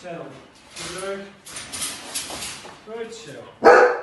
Settle. Good. Good. Chill.